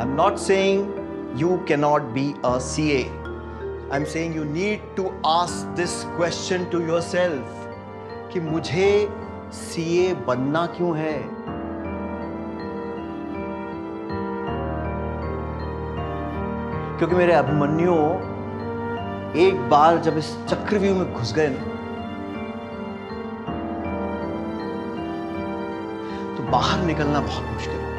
I'm not saying you cannot be a CA. I'm saying you need to ask this question to yourself कि मुझे CA बनना क्यों है क्योंकि मेरे अभिमन्यु एक बार जब इस चक्रव्यूह में घुस गए ना तो बाहर निकलना बहुत मुश्किल है